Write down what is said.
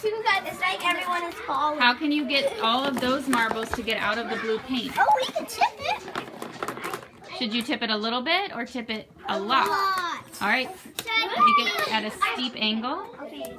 two guys. It's like everyone is falling. How can you get all of those marbles to get out of the blue paint? Oh, we can tip it. Should you tip it a little bit or tip it a A lot? lot. All right, you get at a steep angle. Okay.